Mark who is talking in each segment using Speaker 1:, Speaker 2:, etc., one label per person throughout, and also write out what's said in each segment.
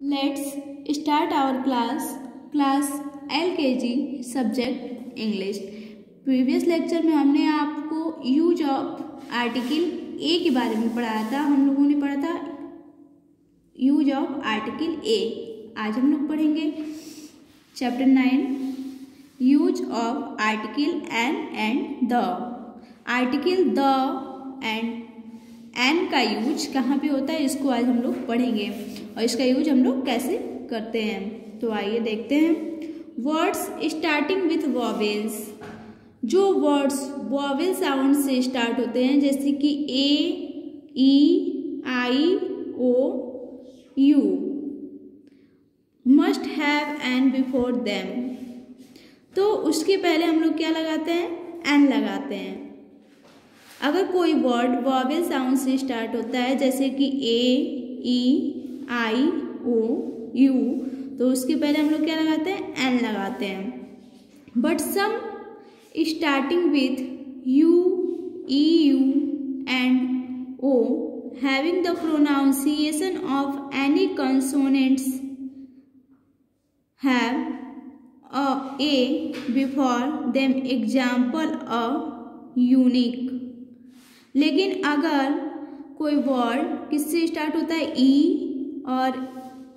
Speaker 1: Let's class class L K G subject English previous lecture में हमने आपको use of article a के बारे में पढ़ाया था। हम लोगों ने पढ़ा था यूज़ ऑफ़ आर्टिकल ए आज हम लोग पढ़ेंगे chapter nine use of article an and the article the and an का यूज़ कहाँ पे होता है, इसको आज हम लोग पढ़ेंगे। और इसका यूज़ हम लोग कैसे करते हैं? तो आइए देखते हैं। वर्ड्स स्टार्टिंग विथ वॉवेल्स जो वर्ड्स वॉवेल साउंड से स्टार्ट होते हैं, जैसे कि A E I O U must have an before them तो उसके पहले हम लोग क्या लगाते हैं? एन लगाते हैं। अगर कोई वर्ड वॉवेल साउंड से स्टार्ट होता है, जैसे कि A E I O you तो उसके पहले हम लोग क्या लगाते हैं? एन लगाते हैं। But some starting with U E U and O having the pronunciation of any consonants have a a before them. Example, a लेकिन अगर कोई वर्ड किससे स्टार्ट होता है? ई और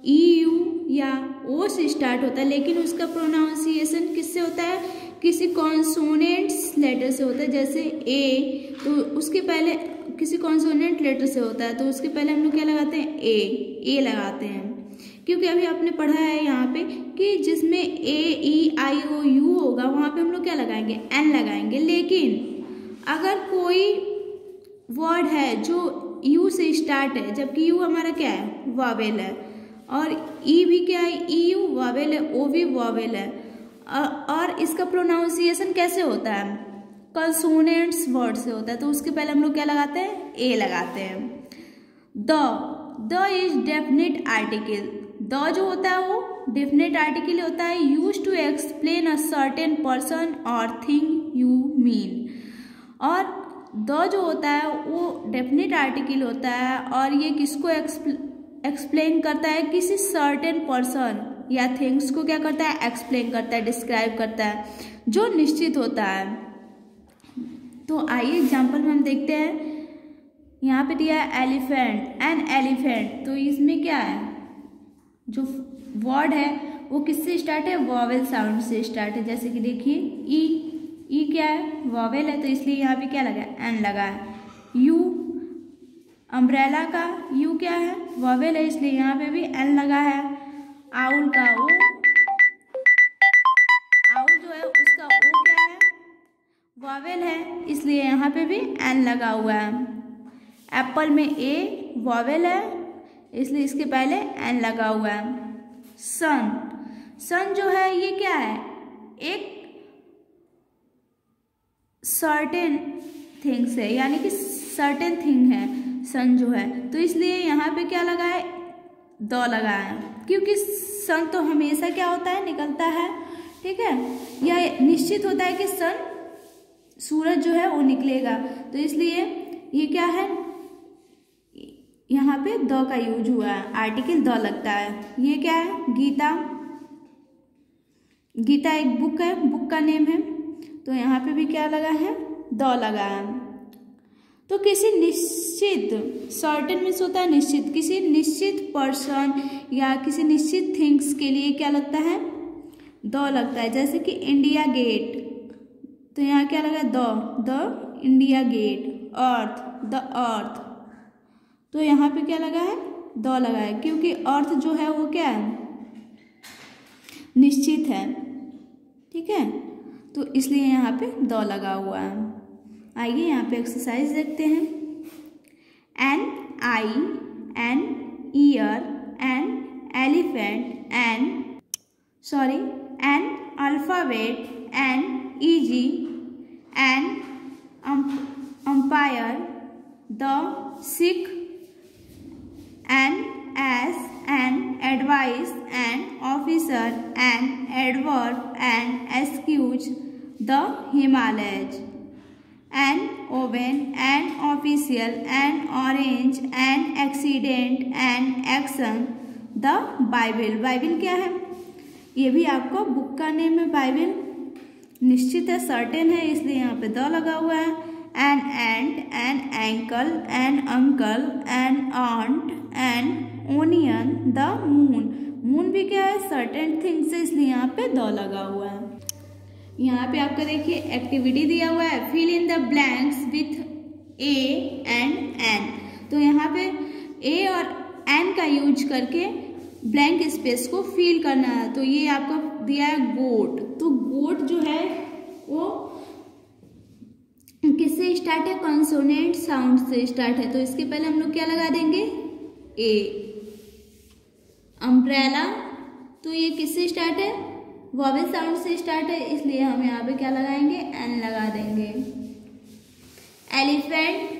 Speaker 1: ई यू या ओ से स्टार्ट होता है, लेकिन उसका प्रोनाउंसिएशन किससे होता है? किसी कॉन्सोनेंट्स लेटर से होता है, जैसे ए तो उसके पहले किसी कॉन्सोनेंट लेटर से होता है तो उसके पहले हम लोग क्या लगाते हैं? ए ए लगाते हैं। क्योंकि अभी आपने पढ़ा है यहाँ पे कि जिसमें ए ई आई ओ यू होगा, वहाँ पे हम लोग क्या लगाएँगे? एन लगाएँगे। लेकिन अगर कोई वर्ड है जो यू से स्टार्ट है, जबकि यू हमारा क्या है? वावेल है। और ई भी क्या है? ई यू वावेल है ओ भी वावेल है। और इसका प्रोनाउंसिएशन कैसे होता है? कंसोनेंट्स वर्ड से होता है। तो उसके पहले हम लोग क्या लगाते हैं? ए लगाते हैं। The the is definite article the जो होता है वो डेफिनेट आर्टिकल होता है। Use to explain a certain person और थिंग यू मीन और द जो होता है, वो डेफिनेट आर्टिकल होता है और ये किसको एक्सप्लेन करता है? किसी सर्टेन पर्सन या थिंग्स को क्या करता है? एक्सप्लेन करता है डिस्क्राइब करता है, जो निश्चित होता है। तो आइए एग्ज़ाम्पल में हम देखते हैं। यहाँ पे दिया है एलिफेंट एन एलिफेंट तो इसमें क्या है? जो वर्ड है, वो किससे स्टार्ट है? वॉवेल साउंड से स्टार्ट है। जैसे कि देखिए ई ई क्या है? वॉवेल है तो इसलिए यहाँ पे क्या लगा है? एन लगा है। यू अम्ब्रेला का यू क्या है? वॉवेल है, इसलिए यहाँ पे भी एन लगा है। आउल का ओ आउल जो है, उसका ओ क्या है? वॉवेल है, इसलिए यहाँ पे भी एन लगा हुआ है। एप्पल में ए वॉवेल है, इसलिए इसके पहले एन लगा हुआ है। सन सन जो है, ये क्या है? एक सर्टेन थिंग्स है, यानी कि सर्टेन थिंग है सन जो है तो इसलिए यहाँ पे क्या लगा है? द लगा है, क्योंकि सन तो हमेशा क्या होता है? निकलता है, ठीक है? यह निश्चित होता है कि सन सूरज जो है वो निकलेगा तो इसलिए ये क्या है? यहाँ पे द का यूज़ हुआ है आर्टिकल द लगता है। ये क्या है? गीता। गीता एक बुक है बुक का नेम है। तो यहाँ पे भी क्या लगा है? द लगा। है तो किसी निश्चित सर्टेन मीन्स होता है निश्चित। किसी निश्चित पर्सन या किसी निश्चित थिंग्स के लिए क्या लगता है? द लगता है। जैसे कि इंडिया गेट तो यहाँ क्या लगा the. The India gate earth the earth तो यहाँ पे क्या लगा है? द लगा है। क्योंकि अर्थ जो है वो क्या है? निश्चित है। ठीक है? तो इसलिए यहाँ पे द लगा हुआ है। आइए यहाँ पे एक्सरसाइज देखते हैं। An I an year an elephant an sorry an alphabet an easy an umpire the Sikh an S an advice an officer an adverb an excuse the Himalayas an oven, an official, an orange, an accident, an action. The Bible Bible क्या है? ये भी आपको book का name है Bible निश्चित है certain है, इसलिए यहाँ पे द लगा हुआ है. An and an ankle an uncle an aunt an onion the moon moon भी क्या है? सर्टेन थिंग्स है इसलिए यहाँ पे द लगा हुआ है। यहाँ पे आपका देखिए एक्टिविटी दिया हुआ है। Fill in the blanks with a and an तो यहाँ पे ए और एन का यूज़ करके ब्लैंक स्पेस को फिल करना है। तो ये आपका दिया है गोट तो गोट जो है, वो किससे स्टार्ट है? कॉन्सोनेंट साउंड से स्टार्ट है। तो इसके पहले हम लोग क्या लगा देंगे? ए अम्ब्रेला तो ये किससे स्टार्ट है? वॉवेल साउंड से स्टार्ट है, इसलिए हम यहाँ पे क्या लगाएँगे? एन लगा देंगे। एलिफेंट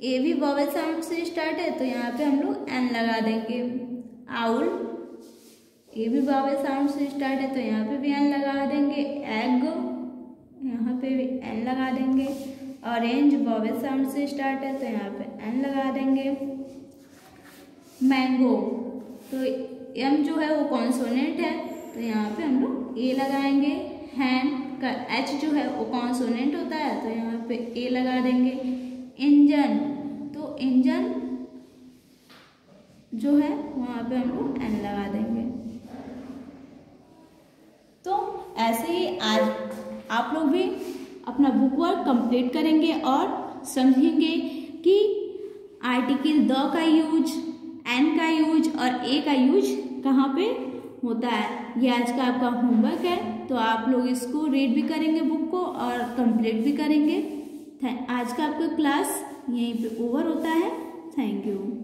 Speaker 1: ए भी वॉवेल साउंड से स्टार्ट है तो यहाँ पे हम लोग एन लगा देंगे। आउल ए भी वॉवेल साउंड से स्टार्ट है तो यहाँ पे भी एन लगा देंगे। एग यहाँ पे भी एन लगा देंगे। ऑरेंज वॉवेल साउंड से स्टार्ट है तो यहाँ पे एन लगा देंगे। मैंगो तो एम जो है वो कॉन्सोनेंट है तो यहाँ पे हम लोग ए लगाएँगे। हैन का एच जो है वो कॉन्सोनेंट होता है तो यहाँ पे ए लगा देंगे। इंजन तो इंजन जो है वहाँ पे हम लोग एन लगा देंगे। तो ऐसे ही आज आप लोग भी अपना बुक वर्क कंप्लीट करेंगे और समझेंगे कि आर्टिकल द का यूज़ एन का यूज़ और ए का यूज़ कहाँ पे होता है? ये आज का आपका होमवर्क है तो आप लोग इसको रीड भी करेंगे बुक को और कंप्लीट भी करेंगे। आज का आपका क्लास यहीं पे ओवर होता है। Thank you